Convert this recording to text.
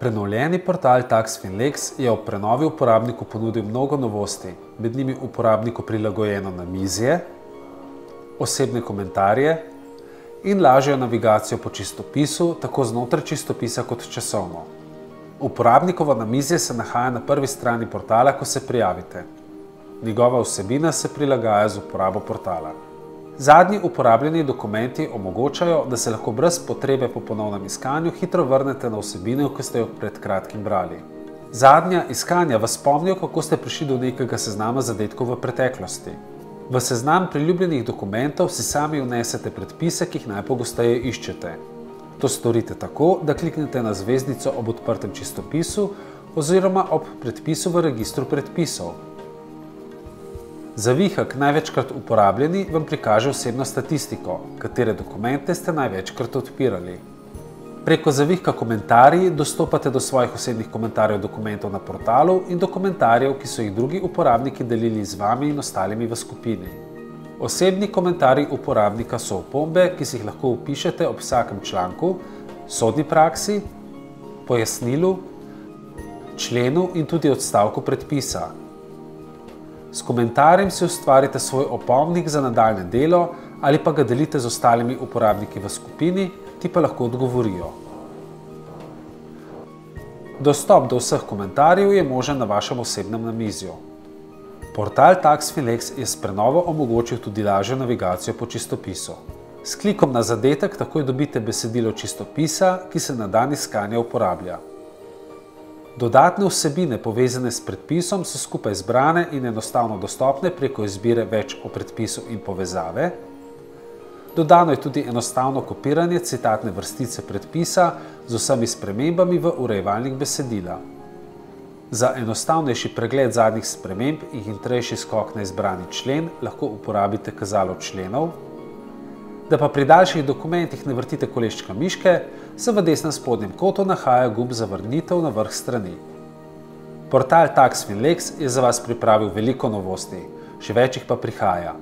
Prenovljeni portal TaxFinlex je ob prenovi uporabniku ponudil mnogo novosti, med njimi uporabniku prilagojeno namizje, osebne komentarje in lažjo navigacijo po čistopisu, tako znotraj čistopisa kot časovno. Uporabnikovo namizje se nahaja na prvi strani portala, ko se prijavite. Njegova vsebina se prilagaja z uporabo portala. Zadnji uporabljeni dokumenti omogočajo, da se lahko brez potrebe po ponovnem iskanju hitro vrnete na vsebino, ki ste jo pred kratkim brali. Zadnja iskanja vas spomnijo, kako ste prišli do nekega seznama zadetkov v preteklosti. V seznam priljubljenih dokumentov si sami vnesete predpise, ki jih najpogosteje iščete. To storite tako, da kliknete na zvezdico ob odprtem čistopisu oziroma ob predpisu v registru predpisov. Zavihak največkrat uporabljeni vam prikaže osebno statistiko, katere dokumente ste največkrat odpirali. Preko zavihka komentarji dostopate do svojih osebnih komentarjev dokumentov na portalu in do komentarjev, ki so jih drugi uporabniki delili z vami in ostalimi v skupini. Osebni komentarji uporabnika so opombe, ki si jih lahko upišete ob vsakem članku, sodni praksi, pojasnilu, členu in tudi odstavku predpisa. S komentarjem si ustvarite svoj opomnik za nadaljne delo ali pa ga delite z ostalimi uporabniki v skupini, ti pa lahko odgovorijo. Dostop do vseh komentarjev je možen na vašem osebnem namizju. Portal TaxFinlex je s prenovo omogočil tudi lažjo navigacijo po čistopisu. S klikom na zadetek takoj dobite besedilo čistopisa, ki se na dan iskanja uporablja. Dodatne vsebine povezane s predpisom so skupaj zbrane in enostavno dostopne preko izbire več o predpisu in povezave. Dodano je tudi enostavno kopiranje citatne vrstice predpisa z vsemi spremembami v urejevalnik besedila. Za enostavnejši pregled zadnjih sprememb in hitrejši skok na izbrani člen lahko uporabite kazalo členov, Da pa pri daljših dokumentih ne vrtite koleščka miške, se v desnem spodnjem kotu nahaja gumb za vrnitev na vrh strani. Portal TaxFinlex je za vas pripravil veliko novosti, še več jih pa prihaja.